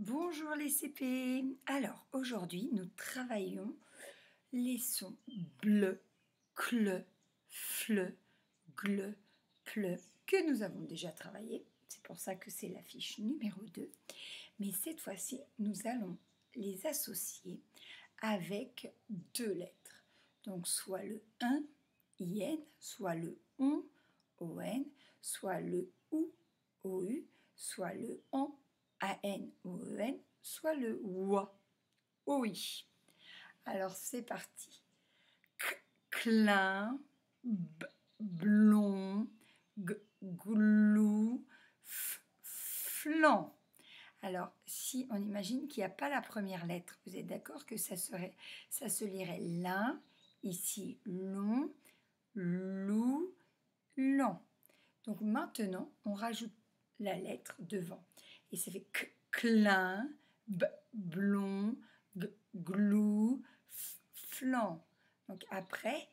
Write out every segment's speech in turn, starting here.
Bonjour les CP. Alors aujourd'hui nous travaillons les sons bleu, cle, fle, gle, ple que nous avons déjà travaillé. C'est pour ça que c'est la fiche numéro 2. Mais cette fois-ci nous allons les associer avec deux lettres. Donc soit le 1, IN, soit le ON, ON, soit le OU, OU, soit le AN, a-N-O-E-N, soit le OUA, OI. Alors c'est parti. Clin, blond, glou, flan. Alors, si on imagine qu'il n'y a pas la première lettre, vous êtes d'accord que ça, serait, ça se lirait lin, ici long, lou, lent. Donc maintenant, on rajoute la lettre devant. Et ça fait clin, blond, glou, flan. Donc après,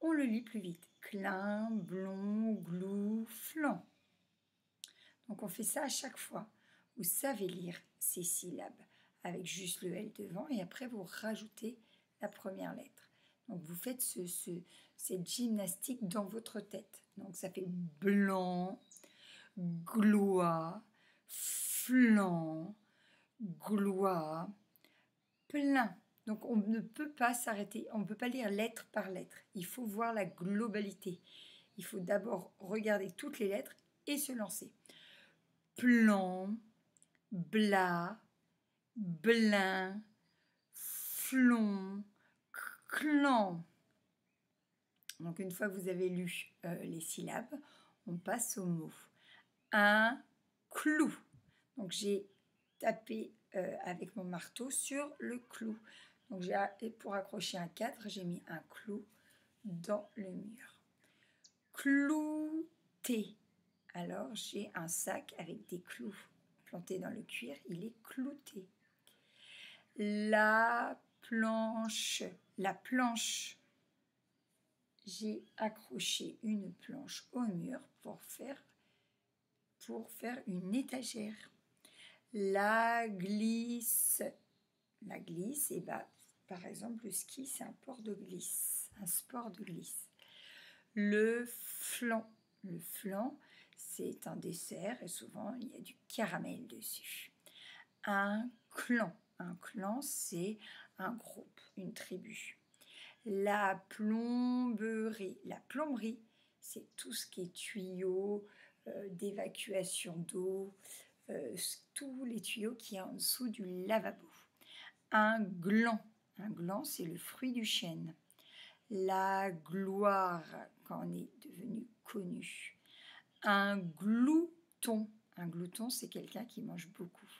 on le lit plus vite. Clin, blond, glou, flan. Donc on fait ça à chaque fois. Vous savez lire ces syllabes avec juste le L devant et après vous rajoutez la première lettre. Donc vous faites ce, cette gymnastique dans votre tête. Donc ça fait blanc, gloire, flanc, gloire, plein. Donc on ne peut pas s'arrêter, on ne peut pas lire lettre par lettre. Il faut voir la globalité. Il faut d'abord regarder toutes les lettres et se lancer. Plan, blas, blin, flon, clan. Donc une fois que vous avez lu euh, les syllabes, on passe au mot un clou. Donc j'ai tapé euh, avec mon marteau sur le clou. Donc j'ai pour accrocher un cadre, j'ai mis un clou dans le mur. Clouté. Alors j'ai un sac avec des clous plantés dans le cuir, il est clouté. La planche, la planche. J'ai accroché une planche au mur pour faire pour faire une étagère. La glisse. La glisse, et eh ben, par exemple, le ski, c'est un port de glisse, un sport de glisse. Le flan. Le flan, c'est un dessert et souvent il y a du caramel dessus. Un clan. Un clan, c'est un groupe, une tribu. La plomberie. La plomberie, c'est tout ce qui est tuyaux, euh, d'évacuation d'eau, euh, tous les tuyaux qui a en dessous du lavabo. Un gland, un gland c'est le fruit du chêne. La gloire quand on est devenu connu. Un glouton, un glouton c'est quelqu'un qui mange beaucoup.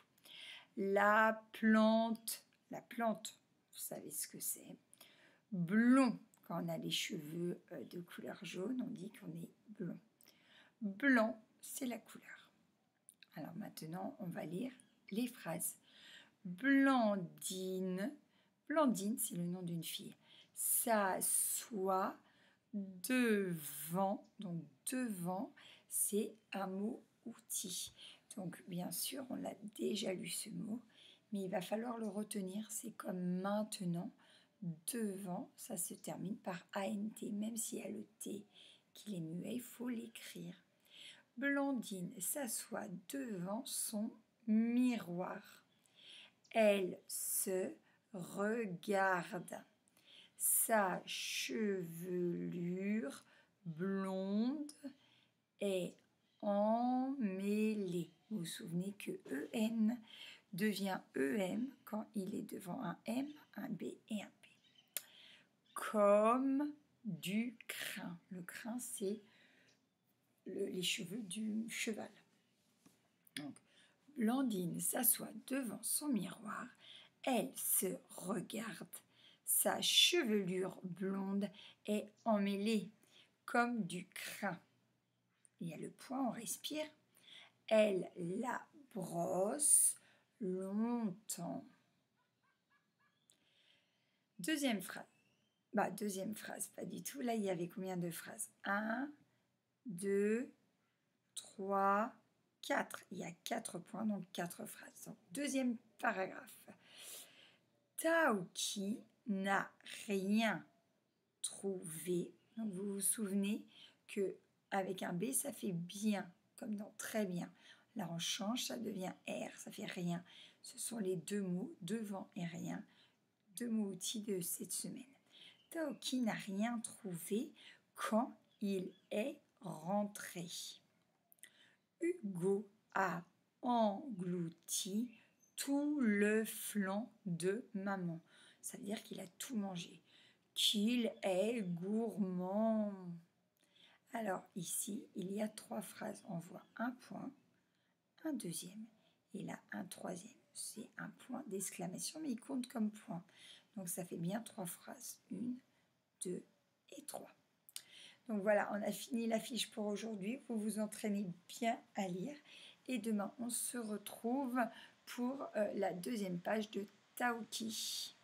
La plante, la plante, vous savez ce que c'est. Blond, quand on a les cheveux euh, de couleur jaune, on dit qu'on est blond. Blanc, c'est la couleur. Alors maintenant, on va lire les phrases. Blandine, Blandine, c'est le nom d'une fille. S'assoit devant, donc devant, c'est un mot outil. Donc bien sûr, on l'a déjà lu ce mot, mais il va falloir le retenir. C'est comme maintenant, devant, ça se termine par ANT, même s'il y a le T qu'il est muet, il faut l'écrire. Blandine s'assoit devant son miroir. Elle se regarde. Sa chevelure blonde est emmêlée. Vous vous souvenez que EN devient EM quand il est devant un M, un B et un P. Comme du crin. Le crin, c'est les cheveux du cheval. Donc, Blandine s'assoit devant son miroir, elle se regarde. Sa chevelure blonde est emmêlée comme du crin. Il y a le point, on respire. Elle la brosse longtemps. Deuxième phrase. Bah, deuxième phrase, pas du tout. Là, il y avait combien de phrases? Un, 2, 3, 4. Il y a 4 points, donc 4 phrases. deuxième paragraphe. Taoki n'a rien trouvé. Donc vous vous souvenez que avec un B, ça fait bien, comme dans très bien. Là, on change, ça devient R, ça fait rien. Ce sont les deux mots, devant et rien, deux mots outils de cette semaine. Taoki n'a rien trouvé quand il est rentré. Hugo a englouti tout le flanc de maman. Ça veut dire qu'il a tout mangé. Qu'il est gourmand. Alors ici, il y a trois phrases. On voit un point, un deuxième et là un troisième. C'est un point d'exclamation, mais il compte comme point. Donc ça fait bien trois phrases. Une, deux et trois. Donc voilà, on a fini la fiche pour aujourd'hui. Vous vous entraînez bien à lire. Et demain, on se retrouve pour euh, la deuxième page de Taoki.